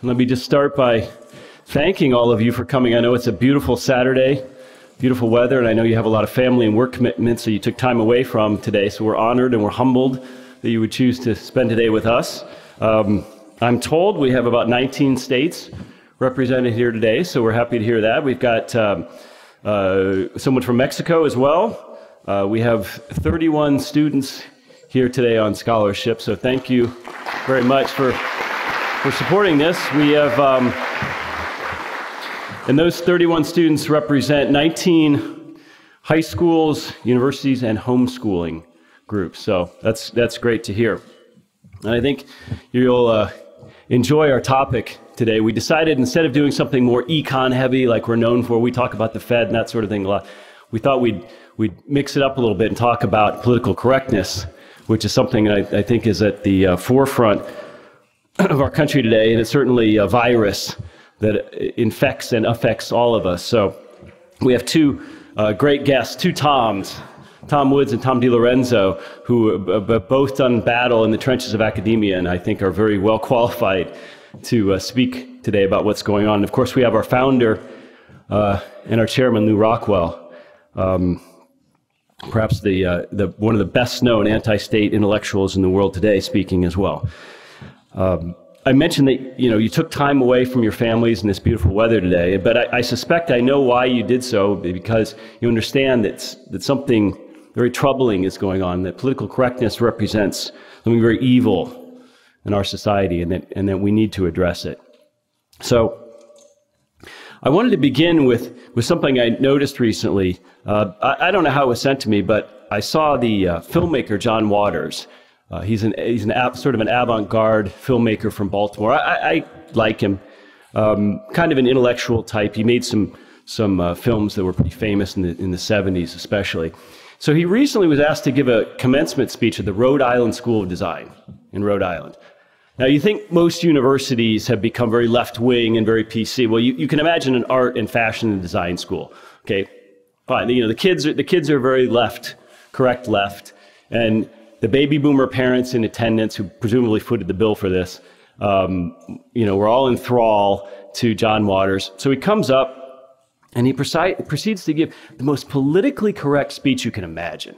Let me just start by thanking all of you for coming. I know it's a beautiful Saturday, beautiful weather, and I know you have a lot of family and work commitments that you took time away from today. So we're honored and we're humbled that you would choose to spend today with us. Um, I'm told we have about 19 states represented here today, so we're happy to hear that. We've got um, uh, someone from Mexico as well. Uh, we have 31 students here today on scholarship, so thank you very much for for supporting this. We have, um, and those 31 students represent 19 high schools, universities, and homeschooling groups. So that's that's great to hear. And I think you'll uh, enjoy our topic today. We decided instead of doing something more econ heavy, like we're known for, we talk about the Fed and that sort of thing a lot. We thought we'd we'd mix it up a little bit and talk about political correctness, which is something I, I think is at the uh, forefront of our country today, and it's certainly a virus that infects and affects all of us. So we have two uh, great guests, two Toms, Tom Woods and Tom DiLorenzo, who have both done battle in the trenches of academia and I think are very well qualified to uh, speak today about what's going on. And of course, we have our founder uh, and our chairman, Lew Rockwell. Um, perhaps the, uh, the, one of the best known anti-state intellectuals in the world today speaking as well. Um, I mentioned that you know you took time away from your families in this beautiful weather today, but I, I, suspect I know why you did so because you understand that that something very troubling is going on. That political correctness represents something very evil in our society, and that and that we need to address it. So. I wanted to begin with, with something I noticed recently. Uh, I, I, don't know how it was sent to me, but I saw the uh, filmmaker John Waters uh, he's an he's an sort of an avant-garde filmmaker from Baltimore. I, I like him. Um, kind of an intellectual type. He made some some uh, films that were pretty famous in the in the 70s, especially. So he recently was asked to give a commencement speech at the Rhode Island School of Design in Rhode Island. Now, you think most universities have become very left wing and very PC. Well, you, you can imagine an art and fashion and design school. Okay, fine. You know, the kids are, the kids are very left, correct left. And the baby boomer parents in attendance who presumably footed the bill for this, um, you know, we're all in thrall to John Waters. So he comes up and he proceeds to give the most politically correct speech you can imagine.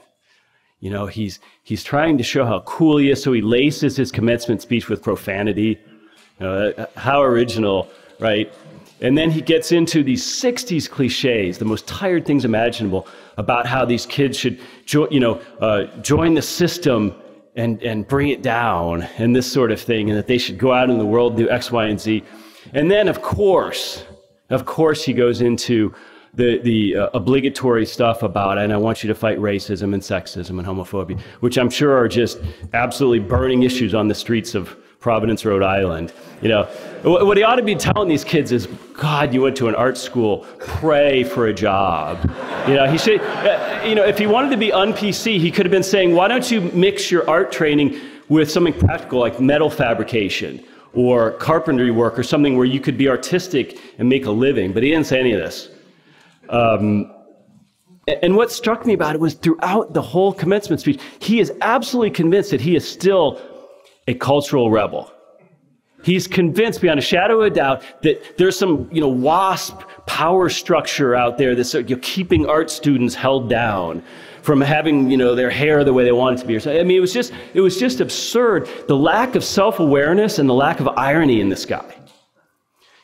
You know, he's, he's trying to show how cool he is, so he laces his commencement speech with profanity. You know, uh, how original, right? And then he gets into these 60s cliches, the most tired things imaginable, about how these kids should you know, uh, join the system and, and bring it down and this sort of thing, and that they should go out in the world do X, Y, and Z. And then, of course, of course, he goes into the, the uh, obligatory stuff about, and I want you to fight racism and sexism and homophobia, which I'm sure are just absolutely burning issues on the streets of Providence, Rhode Island. You know, what he ought to be telling these kids is, God, you went to an art school, pray for a job. You know, he should, uh, you know, if he wanted to be un-PC, he could have been saying, why don't you mix your art training with something practical like metal fabrication or carpentry work or something where you could be artistic and make a living. But he didn't say any of this. Um, and what struck me about it was throughout the whole commencement speech, he is absolutely convinced that he is still a cultural rebel. He's convinced beyond a shadow of a doubt that there's some, you know, WASP power structure out there that's you know, keeping art students held down from having, you know, their hair the way they want it to be. I mean, it was just, it was just absurd. The lack of self-awareness and the lack of irony in this guy.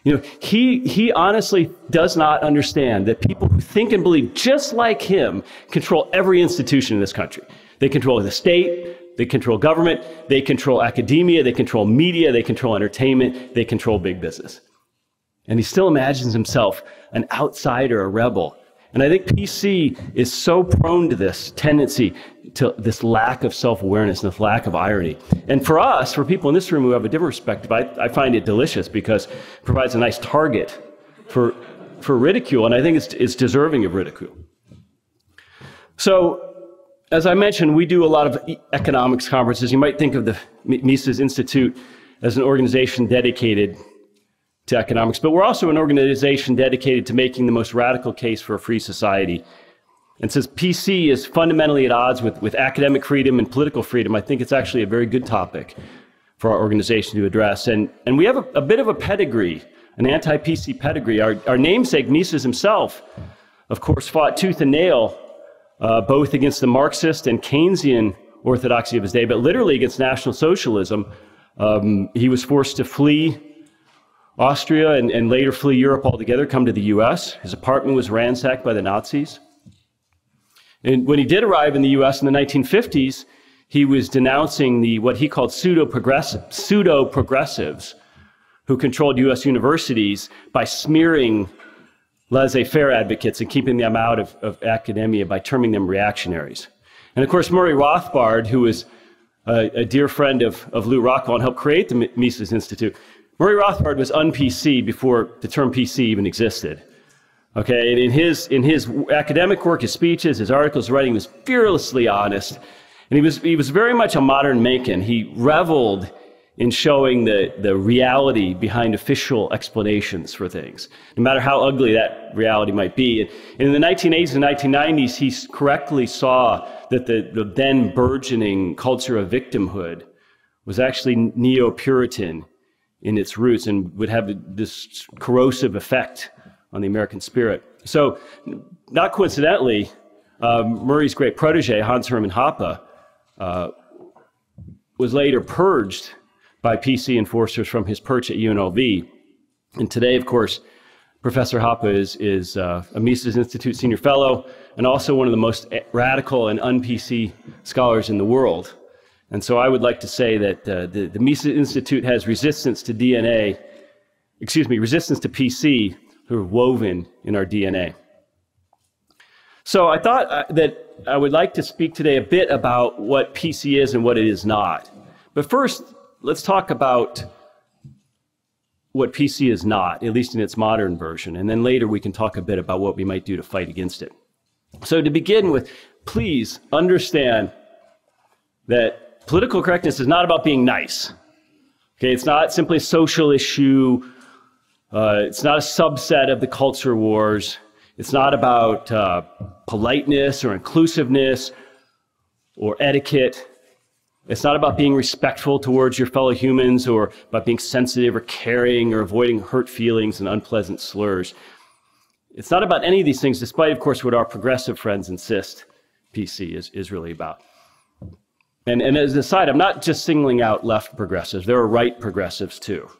You know, he, he honestly does not understand that people who think and believe just like him control every institution in this country. They control the state, they control government, they control academia, they control media, they control entertainment, they control big business. And he still imagines himself an outsider, a rebel. And I think PC is so prone to this tendency to this lack of self awareness and this lack of irony. And for us, for people in this room who have a different perspective, I, I find it delicious because it provides a nice target for, for ridicule, and I think it's, it's deserving of ridicule. So, as I mentioned, we do a lot of economics conferences. You might think of the Mises Institute as an organization dedicated to economics, but we're also an organization dedicated to making the most radical case for a free society. And since PC is fundamentally at odds with, with academic freedom and political freedom, I think it's actually a very good topic for our organization to address. And, and we have a, a bit of a pedigree, an anti PC pedigree. Our, our namesake, Mises himself, of course, fought tooth and nail uh, both against the Marxist and Keynesian orthodoxy of his day, but literally against National Socialism. Um, he was forced to flee Austria and, and later flee Europe altogether, come to the US. His apartment was ransacked by the Nazis. And when he did arrive in the US in the 1950s, he was denouncing the what he called pseudo pseudo progressives who controlled US universities by smearing laissez-faire advocates and keeping them out of, of academia by terming them reactionaries. And of course, Murray Rothbard, who was a, a dear friend of, of Lew Rockwell and helped create the Mises Institute, Murray Rothbard was un-PC before the term PC even existed. Okay, and in his, in his academic work, his speeches, his articles, writing was fearlessly honest. And he was, he was very much a modern Mencken. He reveled in showing the, the reality behind official explanations for things, no matter how ugly that reality might be. And in the 1980s and 1990s, he correctly saw that the, the then burgeoning culture of victimhood was actually neo Puritan in its roots and would have this corrosive effect on the American spirit. So, not coincidentally, um, Murray's great protege, Hans Hermann Hoppe, uh, was later purged by PC enforcers from his perch at UNLV. And today, of course, Professor Hoppe is, is uh, a Mises Institute senior fellow and also one of the most radical and un-PC scholars in the world. And so I would like to say that uh, the, the Mises Institute has resistance to DNA, excuse me, resistance to PC woven in our DNA. So I thought uh, that I would like to speak today a bit about what PC is and what it is not. But first, let's talk about what PC is not, at least in its modern version. And then later we can talk a bit about what we might do to fight against it. So to begin with, please understand that political correctness is not about being nice. Okay, it's not simply a social issue. Uh, it's not a subset of the culture wars. It's not about uh, politeness or inclusiveness or etiquette. It's not about being respectful towards your fellow humans or about being sensitive or caring or avoiding hurt feelings and unpleasant slurs. It's not about any of these things, despite, of course, what our progressive friends insist PC is, is really about. And, and as an aside, I'm not just singling out left progressives, there are right progressives too.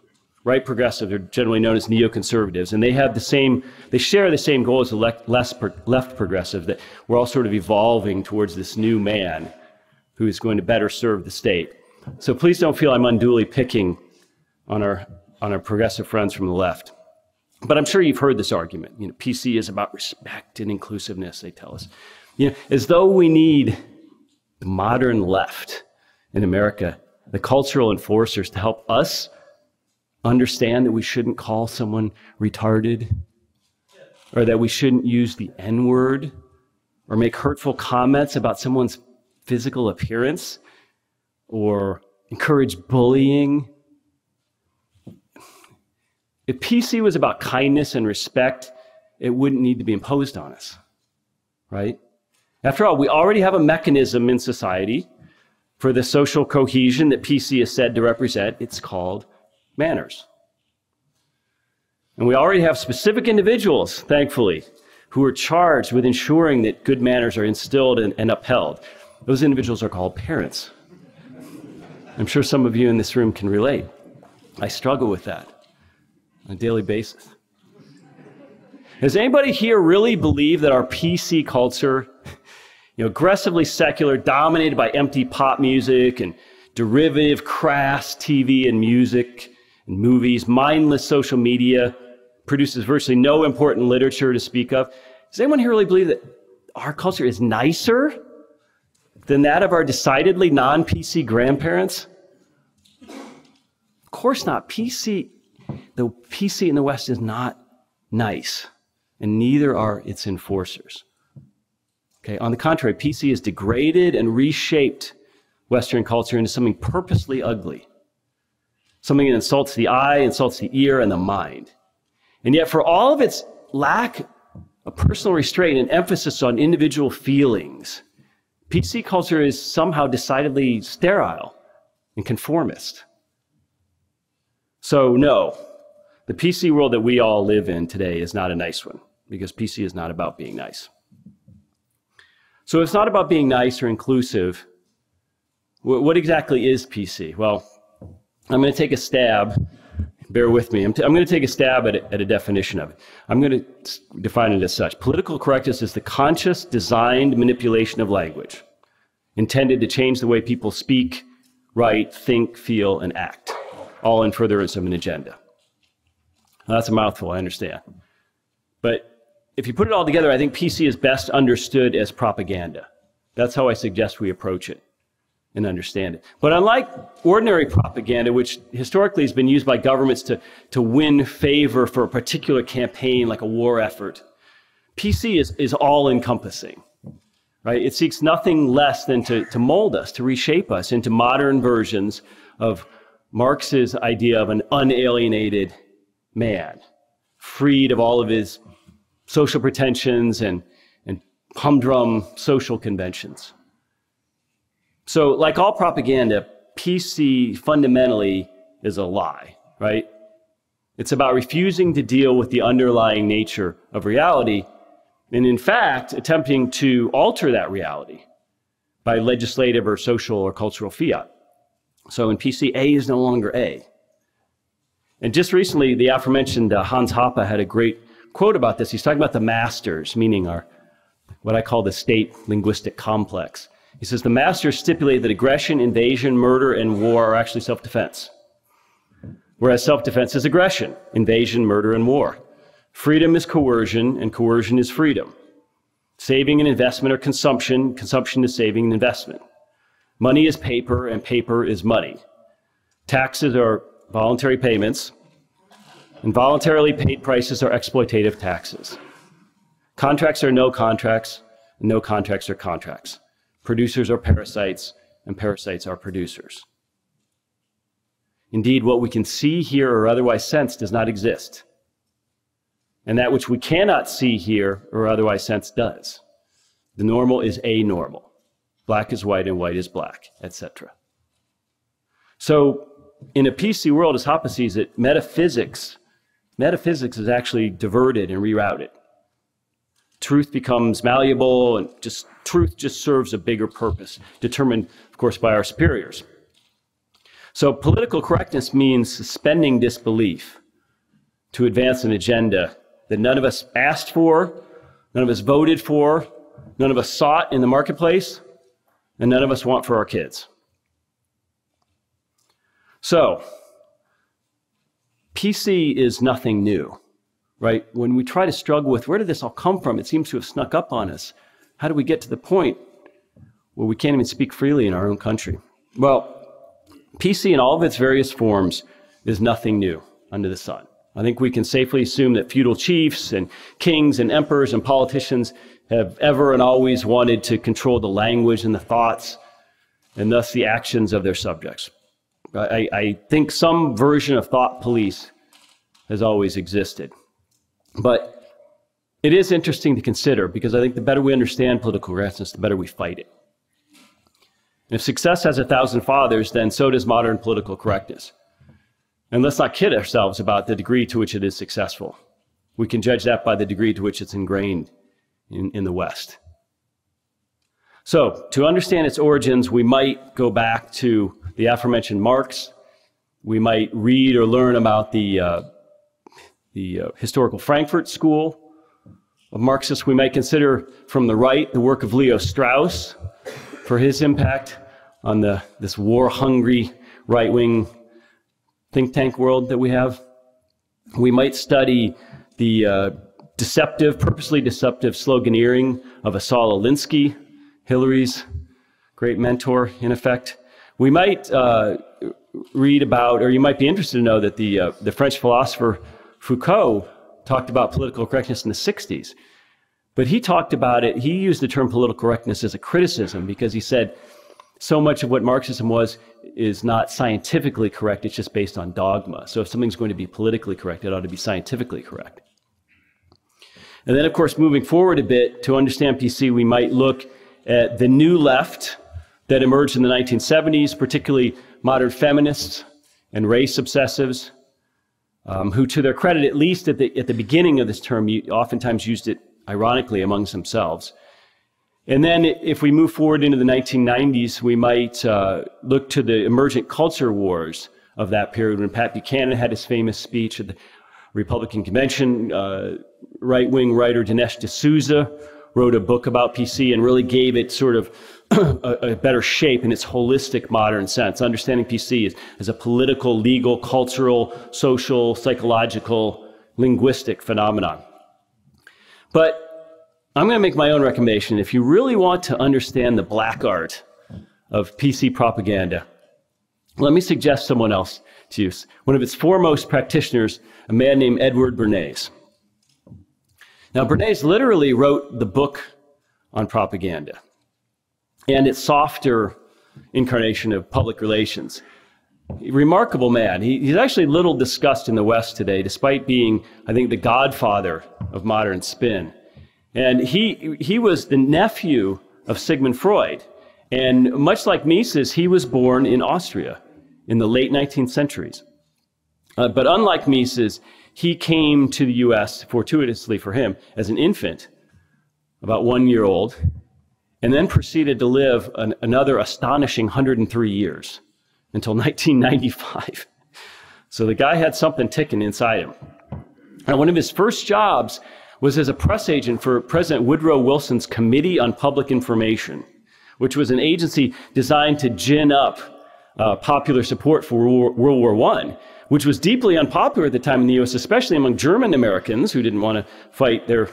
Right progressives are generally known as neoconservatives, and they have the same, they share the same goal as the left, left progressive, that we're all sort of evolving towards this new man who is going to better serve the state. So please don't feel I'm unduly picking on our, on our progressive friends from the left. But I'm sure you've heard this argument. You know, PC is about respect and inclusiveness, they tell us. You know, as though we need the modern left in America, the cultural enforcers to help us understand that we shouldn't call someone retarded or that we shouldn't use the N word or make hurtful comments about someone's physical appearance or encourage bullying. If PC was about kindness and respect, it wouldn't need to be imposed on us, right? After all, we already have a mechanism in society for the social cohesion that PC is said to represent. It's called manners. And we already have specific individuals, thankfully, who are charged with ensuring that good manners are instilled and, and upheld. Those individuals are called parents. I'm sure some of you in this room can relate. I struggle with that on a daily basis. Does anybody here really believe that our PC culture, you know, aggressively secular, dominated by empty pop music and derivative, crass TV and music and movies, mindless social media, produces virtually no important literature to speak of? Does anyone here really believe that our culture is nicer than that of our decidedly non PC grandparents? Of course not. PC, the PC in the West is not nice, and neither are its enforcers. Okay, on the contrary, PC has degraded and reshaped Western culture into something purposely ugly, something that insults the eye, insults the ear, and the mind. And yet, for all of its lack of personal restraint and emphasis on individual feelings, PC culture is somehow decidedly sterile and conformist. So, no, the PC world that we all live in today is not a nice one because PC is not about being nice. So, it's not about being nice or inclusive. What exactly is PC? Well, I'm going to take a stab. Bear with me. I'm, t- I'm going to take a stab at a, at a definition of it. I'm going to define it as such. Political correctness is the conscious, designed manipulation of language intended to change the way people speak, write, think, feel, and act, all in furtherance of an agenda. Now, that's a mouthful, I understand. But if you put it all together, I think PC is best understood as propaganda. That's how I suggest we approach it and understand it. But unlike ordinary propaganda, which historically has been used by governments to, to win favor for a particular campaign, like a war effort, PC is, is all encompassing. Right? It seeks nothing less than to, to mold us, to reshape us into modern versions of Marx's idea of an unalienated man, freed of all of his social pretensions and, and humdrum social conventions. So, like all propaganda, PC fundamentally is a lie, right? It's about refusing to deal with the underlying nature of reality, and in fact, attempting to alter that reality by legislative or social or cultural fiat. So in PC, A is no longer A. And just recently, the aforementioned uh, Hans Hoppe had a great quote about this. He's talking about the masters, meaning our what I call the state linguistic complex. He says the masters stipulate that aggression, invasion, murder, and war are actually self defense. Whereas self defense is aggression, invasion, murder, and war. Freedom is coercion, and coercion is freedom. Saving and investment are consumption, consumption is saving and investment. Money is paper, and paper is money. Taxes are voluntary payments, and voluntarily paid prices are exploitative taxes. Contracts are no contracts, and no contracts are contracts. Producers are parasites, and parasites are producers. Indeed, what we can see, hear, or otherwise sense does not exist. And that which we cannot see, hear, or otherwise sense does. The normal is a normal. Black is white and white is black, etc. So, in a PC world, as Hoppe sees it, metaphysics, metaphysics is actually diverted and rerouted truth becomes malleable and just truth just serves a bigger purpose, determined, of course, by our superiors. So political correctness means suspending disbelief to advance an agenda that none of us asked for, none of us voted for, none of us sought in the marketplace, and none of us want for our kids. So, PC is nothing new right? When we try to struggle with where did this all come from, it seems to have snuck up on us. How do we get to the point where we can't even speak freely in our own country? Well, PC in all of its various forms is nothing new under the sun. I think we can safely assume that feudal chiefs and kings and emperors and politicians have ever and always wanted to control the language and the thoughts and thus the actions of their subjects. I, I think some version of thought police has always existed. But it is interesting to consider because I think the better we understand political correctness, the better we fight it. And if success has a thousand fathers, then so does modern political correctness. And let's not kid ourselves about the degree to which it is successful. We can judge that by the degree to which it's ingrained in, in the West. So, to understand its origins, we might go back to the aforementioned Marx. We might read or learn about the uh, the uh, historical Frankfurt School of Marxists. We might consider from the right the work of Leo Strauss for his impact on the, this war hungry right wing think tank world that we have. We might study the uh, deceptive, purposely deceptive sloganeering of Saul Alinsky, Hillary's great mentor, in effect. We might uh, read about, or you might be interested to know that the, uh, the French philosopher Foucault talked about political correctness in the 60s. But he talked about it, he used the term political correctness as a criticism because he said so much of what Marxism was is not scientifically correct, it's just based on dogma. So if something's going to be politically correct, it ought to be scientifically correct. And then, of course, moving forward a bit to understand PC, we might look at the new left that emerged in the 1970s, particularly modern feminists and race obsessives um, who, to their credit, at least at the, at the beginning of this term, oftentimes used it ironically amongst themselves. And then if we move forward into the 1990s, we might uh, look to the emergent culture wars of that period when Pat Buchanan had his famous speech at the Republican convention. Uh, right wing writer Dinesh D'Souza wrote a book about PC and really gave it sort of a, a, better shape in its holistic modern sense. Understanding PC as, as a political, legal, cultural, social, psychological, linguistic phenomenon. But I'm going to make my own recommendation. If you really want to understand the black art of PC propaganda, let me suggest someone else to you. One of its foremost practitioners, a man named Edward Bernays. Now, Bernays literally wrote the book on propaganda and its softer incarnation of public relations. Remarkable man. He, he's actually little discussed in the West today, despite being, I think, the godfather of modern spin. And he, he was the nephew of Sigmund Freud. And much like Mises, he was born in Austria in the late 19th centuries. Uh, but unlike Mises, he came to the US fortuitously for him as an infant, about one year old, and then proceeded to live an, another astonishing 103 years until 1995. So the guy had something ticking inside him. And one of his first jobs was as a press agent for President Woodrow Wilson's Committee on Public Information, which was an agency designed to gin up uh, popular support for World War I, which was deeply unpopular at the time in the US, especially among German Americans who didn't want to fight their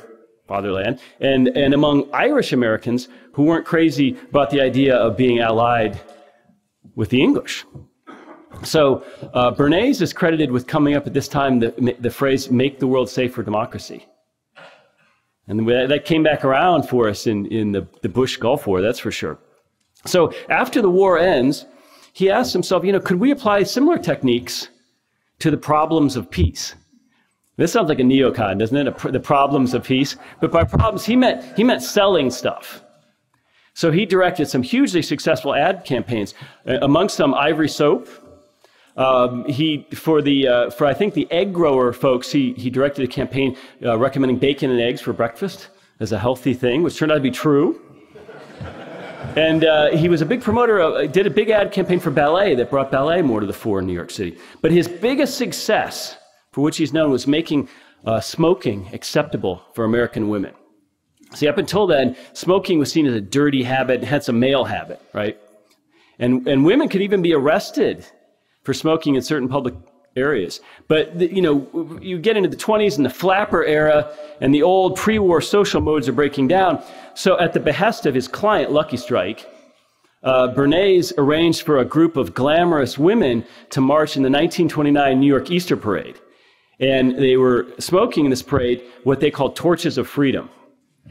fatherland, and, and among Irish Americans who weren't crazy about the idea of being allied with the English. So uh, Bernays is credited with coming up at this time the, the phrase, make the world safe for democracy. And that came back around for us in, in the, the Bush Gulf War, that's for sure. So after the war ends, he asked himself, you know, could we apply similar techniques to the problems of peace? This sounds like a neocon, doesn't it? the problems of peace. But by problems, he meant, he meant selling stuff. So he directed some hugely successful ad campaigns, uh, amongst them Ivory Soap. Um, he for the uh, for I think the egg grower folks, he he directed a campaign uh, recommending bacon and eggs for breakfast as a healthy thing, which turned out to be true. And uh, he was a big promoter, of, did a big ad campaign for ballet that brought ballet more to the fore in New York City. But his biggest success for which he's known was making uh, smoking acceptable for American women. See, up until then, smoking was seen as a dirty habit, hence a male habit, right? And, and women could even be arrested for smoking in certain public areas. But, the, you know, you get into the 20s and the flapper era, and the old pre war social modes are breaking down. So, at the behest of his client, Lucky Strike, uh, Bernays arranged for a group of glamorous women to march in the 1929 New York Easter Parade. And they were smoking in this parade what they called torches of freedom.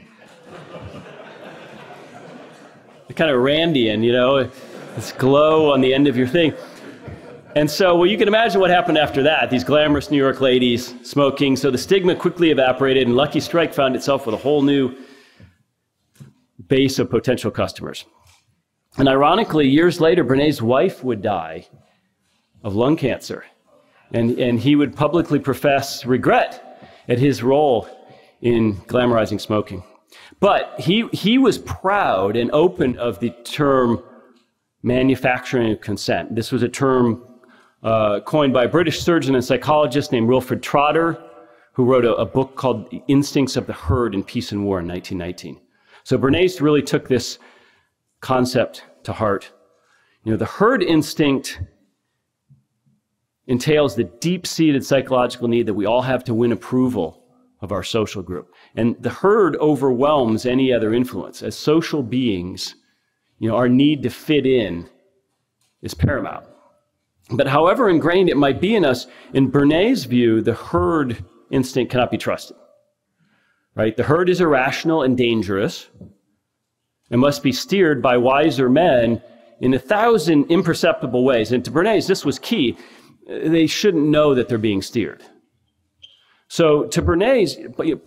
kind of Randian, you know, this glow on the end of your thing. And so, well, you can imagine what happened after that. These glamorous New York ladies smoking. So the stigma quickly evaporated, and Lucky Strike found itself with a whole new base of potential customers. And ironically, years later, Bernays' wife would die of lung cancer. And, and he would publicly profess regret at his role in glamorizing smoking. But he, he was proud and open of the term manufacturing consent. This was a term uh, coined by a British surgeon and psychologist named Wilfred Trotter, who wrote a, a book called Instincts of the Herd in Peace and War in 1919. So Bernays really took this concept to heart. You know, the herd instinct entails the deep seated psychological need that we all have to win approval of our social group. And the herd overwhelms any other influence. As social beings, you know, our need to fit in is paramount. But however ingrained it might be in us, in Bernays' view, the herd instinct cannot be trusted. Right? The herd is irrational and dangerous and must be steered by wiser men in a thousand imperceptible ways. And to Bernays, this was key they shouldn't know that they're being steered. So to Bernays,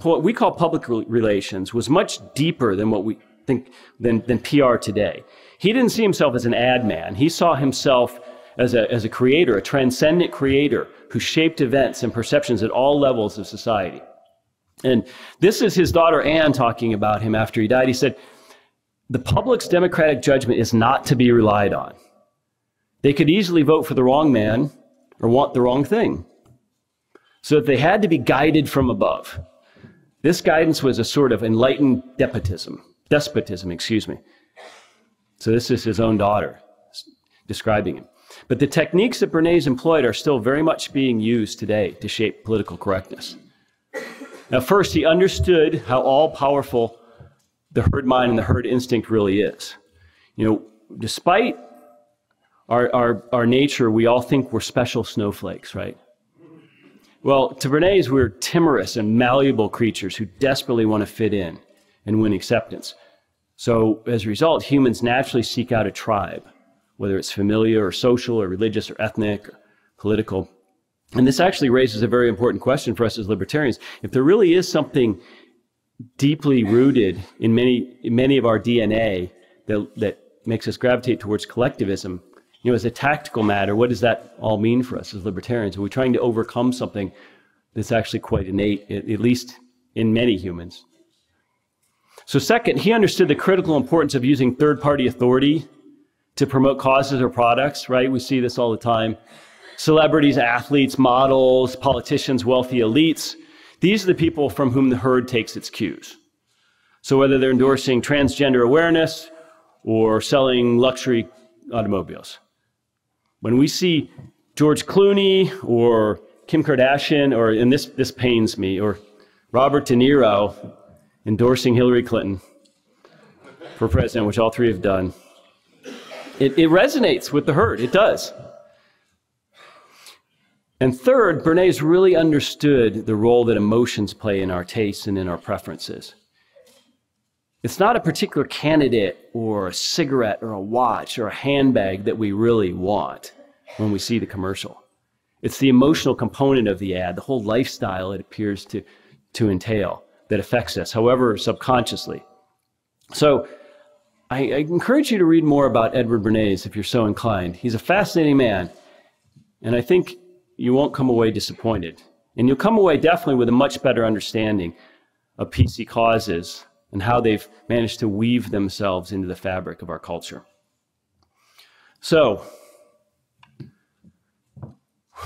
what we call public relations was much deeper than what we think than, than PR today. He didn't see himself as an ad man. He saw himself as a, as a creator, a transcendent creator who shaped events and perceptions at all levels of society. And this is his daughter Anne talking about him after he died. He said, The public's democratic judgment is not to be relied on. They could easily vote for the wrong man or want the wrong thing. So that they had to be guided from above. This guidance was a sort of enlightened despotism, despotism, excuse me. So this is his own daughter describing him. But the techniques that Bernays employed are still very much being used today to shape political correctness. Now, first, he understood how all powerful the herd mind and the herd instinct really is. You know, despite our, our, our nature, we all think we're special snowflakes, right? Well, to Bernays, we're timorous and malleable creatures who desperately want to fit in and win acceptance. So, as a result, humans naturally seek out a tribe, whether it's familial or social or religious or ethnic or political. And this actually raises a very important question for us as libertarians. If there really is something deeply rooted in many, in many of our DNA that, that makes us gravitate towards collectivism, you know, as a tactical matter, what does that all mean for us as libertarians? Are we trying to overcome something that's actually quite innate, at least in many humans? So, second, he understood the critical importance of using third party authority to promote causes or products, right? We see this all the time. Celebrities, athletes, models, politicians, wealthy elites. These are the people from whom the herd takes its cues. So, whether they're endorsing transgender awareness or selling luxury automobiles. When we see George Clooney or Kim Kardashian, or, and this, this pains me, or Robert De Niro endorsing Hillary Clinton for president, which all three have done, it, it resonates with the herd. It does. And third, Bernays really understood the role that emotions play in our tastes and in our preferences. It's not a particular candidate or a cigarette or a watch or a handbag that we really want when we see the commercial. It's the emotional component of the ad, the whole lifestyle it appears to, to entail that affects us, however subconsciously. So I, I encourage you to read more about Edward Bernays if you're so inclined. He's a fascinating man, and I think you won't come away disappointed. And you'll come away definitely with a much better understanding of PC causes and how they've managed to weave themselves into the fabric of our culture. So,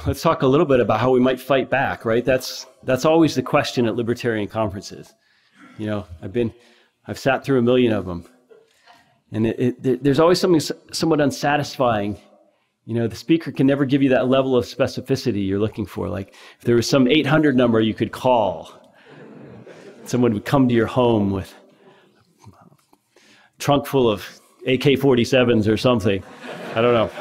let's talk a little bit about how we might fight back, right? That's, that's always the question at libertarian conferences. You know, I've been, I've sat through a million of them. And it, it, there's always something somewhat unsatisfying. You know, the speaker can never give you that level of specificity you're looking for. Like, if there was some 800 number you could call, someone would come to your home with a trunk full of AK 47s or something. I don't know.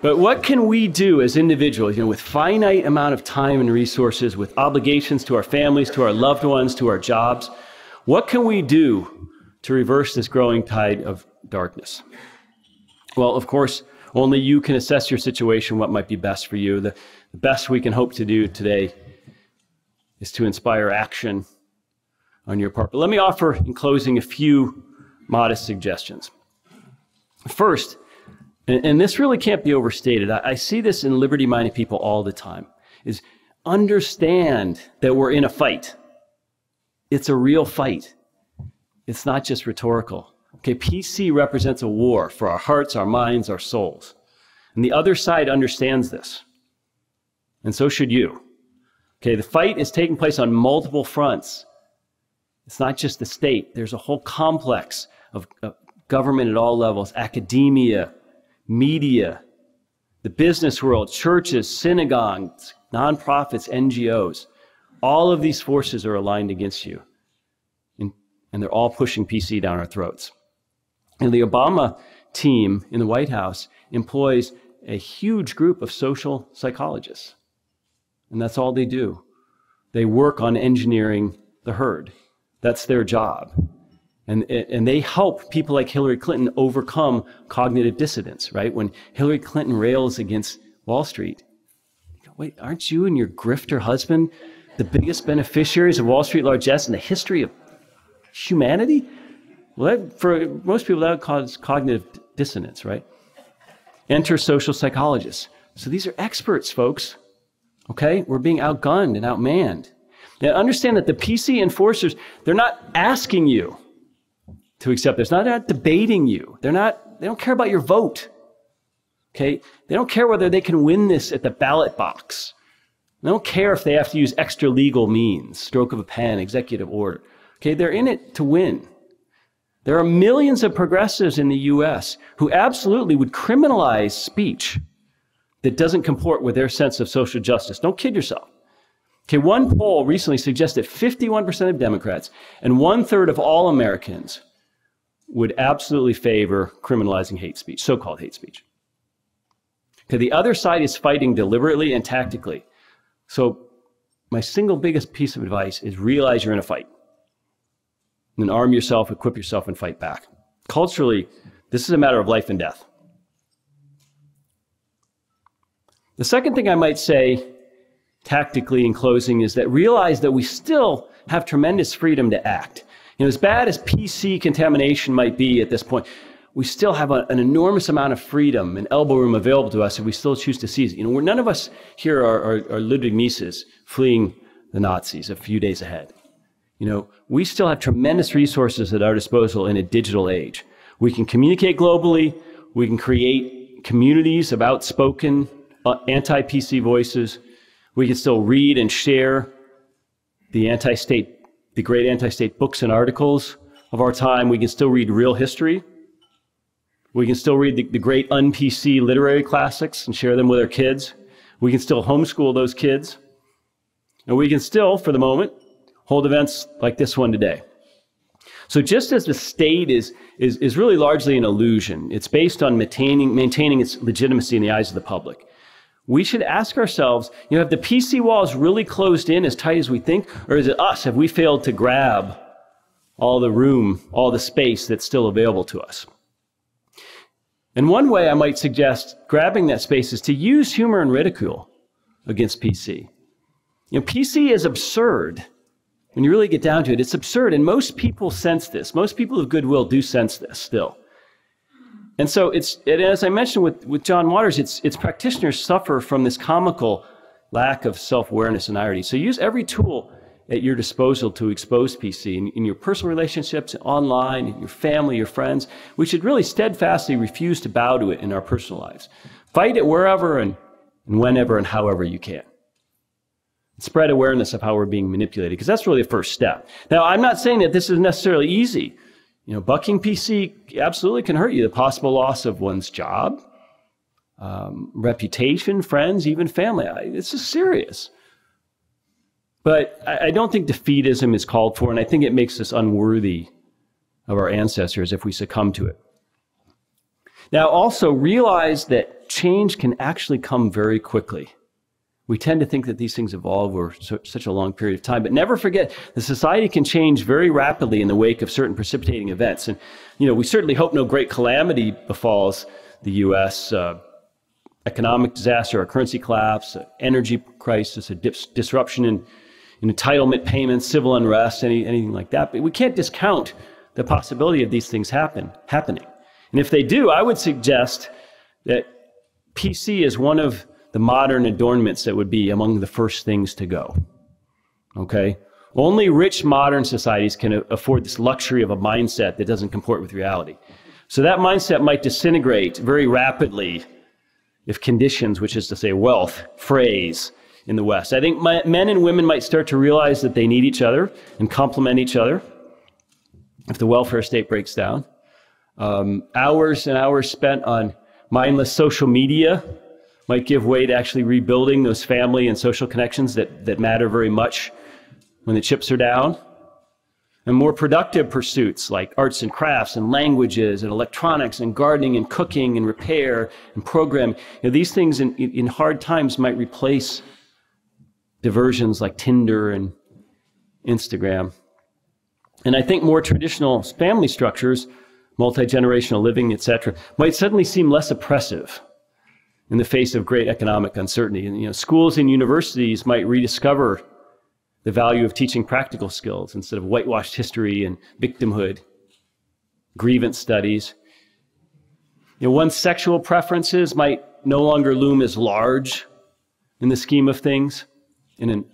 But what can we do as individuals, you know, with finite amount of time and resources, with obligations to our families, to our loved ones, to our jobs? What can we do to reverse this growing tide of darkness? Well, of course, only you can assess your situation, what might be best for you. The, best we can hope to do today is to inspire action on your part. But let me offer, in closing, a few modest suggestions. First, and, this really can't be overstated, I, I see this in liberty minded people all the time, is understand that we're in a fight. It's a real fight, it's not just rhetorical. Okay, PC represents a war for our hearts, our minds, our souls. And the other side understands this. And so should you. Okay, the fight is taking place on multiple fronts. It's not just the state, there's a whole complex of, government at all levels, academia, media, the business world, churches, synagogues, nonprofits, NGOs. All of these forces are aligned against you. And, they're all pushing PC down our throats. And the Obama team in the White House employs a huge group of social psychologists. And that's all they do. They work on engineering the herd. That's their job. And, and they help people like Hillary Clinton overcome cognitive dissonance, right? When Hillary Clinton rails against Wall Street, wait, aren't you and your grifter husband the biggest beneficiaries of Wall Street largesse in the history of humanity? Well, that, for most people, that would cause cognitive dissonance, right? Enter social psychologists. So these are experts, folks. Okay? We're being outgunned and outmanned. Now understand that the PC enforcers, they're not asking you to accept this. They're not debating you. They're not, they don't care about your vote. Okay? They don't care whether they can win this at the ballot box. They don't care if they have to use extra legal means, stroke of a pen, executive order. Okay? They're in it to win. There are millions of progressives in the US who absolutely would criminalize speech that doesn't comport with their sense of social justice. Don't kid yourself. Okay, one poll recently suggests that 51% of Democrats and one third of all Americans would absolutely favor criminalizing hate speech, so called hate speech. Okay, the other side is fighting deliberately and tactically. So, my single biggest piece of advice is realize you're in a fight. And arm yourself, equip yourself, and fight back. Culturally, this is a matter of life and death. The second thing I might say tactically in closing is that realize that we still have tremendous freedom to act. You know, as bad as PC contamination might be at this point, we still have a, an enormous amount of freedom and elbow room available to us if we still choose to seize it. You know, none of us here are, are, are Ludwig Mises fleeing the Nazis a few days ahead. You know, we still have tremendous resources at our disposal in a digital age. We can communicate globally. We can create communities of outspoken uh, anti-PC voices. We can still read and share the anti-state, the great anti-state books and articles of our time. We can still read real history. We can still read the, the great un-PC literary classics and share them with our kids. We can still homeschool those kids. And we can still, for the moment, hold events like this one today. So just as the state is, is, is really largely an illusion, it's based on maintaining, maintaining its legitimacy in the eyes of the public. We should ask ourselves, you know, have the PC walls really closed in as tight as we think? Or is it us? Have we failed to grab all the room, all the space that's still available to us? And one way I might suggest grabbing that space is to use humor and ridicule against PC. You know, PC is absurd. When you really get down to it, it's absurd. And most people sense this. Most people of goodwill do sense this still. And so it's, it, as I mentioned with, with John Waters, its, its practitioners suffer from this comical lack of self-awareness and irony. So use every tool at your disposal to expose PC in, in, your personal relationships, online, in your family, your friends. We should really steadfastly refuse to bow to it in our personal lives. Fight it wherever and, and whenever and however you can. Spread awareness of how we're being manipulated, because that's really the first step. Now, I'm not saying that this is necessarily easy. You know, bucking PC absolutely can hurt you. The possible loss of one's job, um, reputation, friends, even family. I, this is serious. But I, I don't think defeatism is called for, and I think it makes us unworthy of our ancestors if we succumb to it. Now, also realize that change can actually come very quickly. We tend to think that these things evolve over such a long period of time, but never forget the society can change very rapidly in the wake of certain precipitating events. And, you know, we certainly hope no great calamity befalls the U.S. Uh, economic disaster, a currency collapse, an energy crisis, a dis- disruption in, in entitlement payments, civil unrest, any, anything like that. But we can't discount the possibility of these things happen, happening. And if they do, I would suggest that PC is one of the modern adornments that would be among the first things to go. Okay? Only rich modern societies can afford this luxury of a mindset that doesn't comport with reality. So that mindset might disintegrate very rapidly if conditions, which is to say wealth, phrase in the West. I think my, men and women might start to realize that they need each other and complement each other if the welfare state breaks down. Um, hours and hours spent on mindless social media might give way to actually rebuilding those family and social connections that, that matter very much when the chips are down. And more productive pursuits like arts and crafts and languages and electronics and gardening and cooking and repair and programming. You know, these things in, in hard times might replace diversions like Tinder and Instagram. And I think more traditional family structures, multi generational living, etc., might suddenly seem less oppressive in the face of great economic uncertainty. And, you know, schools and universities might rediscover the value of teaching practical skills instead of whitewashed history and victimhood, grievance studies. You know, one's sexual preferences might no longer loom as large in the scheme of things in, an,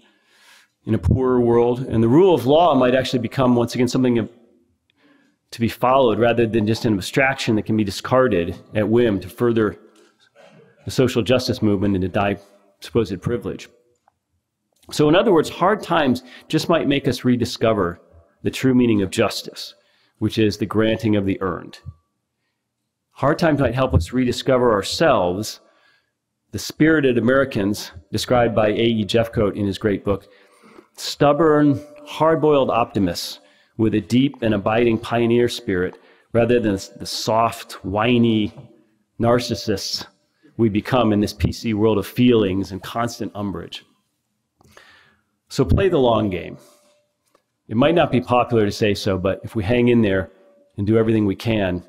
in a poorer world. And the rule of law might actually become, once again, something to be followed rather than just an abstraction that can be discarded at whim to further the social justice movement and to die supposed privilege. So, in other words, hard times just might make us rediscover the true meaning of justice, which is the granting of the earned. Hard times might help us rediscover ourselves, the spirited Americans described by A.E. Jeffcoat in his great book, stubborn, hard boiled optimists with a deep and abiding pioneer spirit rather than the soft, whiny narcissists we become in this PC world of feelings and constant umbrage. So play the long game. It might not be popular to say so, but if we hang in there and do everything we can,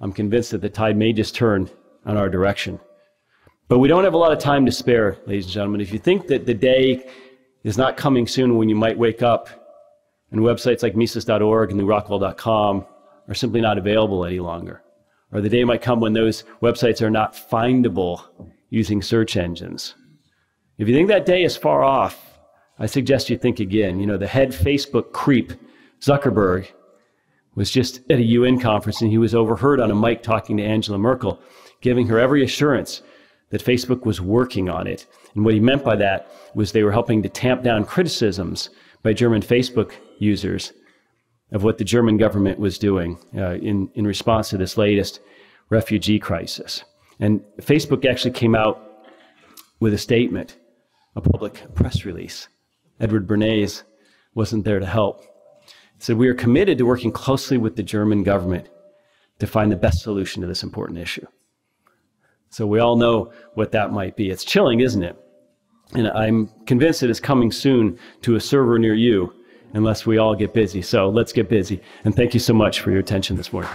I'm convinced that the tide may just turn on our direction. But we don't have a lot of time to spare, ladies and gentlemen. If you think that the day is not coming soon when you might wake up and websites like Mises.org and LewRockwell.com are simply not available any longer, or the day might come when those websites are not findable using search engines. If you think that day is far off, I suggest you think again. You know, the head Facebook creep, Zuckerberg, was just at a UN conference and he was overheard on a mic talking to Angela Merkel, giving her every assurance that Facebook was working on it. And what he meant by that was they were helping to tamp down criticisms by German Facebook users of what the German government was doing uh, in, in response to this latest refugee crisis. And Facebook actually came out with a statement, a public press release, Edward Bernays wasn't there to help. He said, We are committed to working closely with the German government to find the best solution to this important issue. So we all know what that might be. It's chilling, isn't it? And I'm convinced it is coming soon to a server near you unless we all get busy. So let's get busy. And thank you so much for your attention this morning.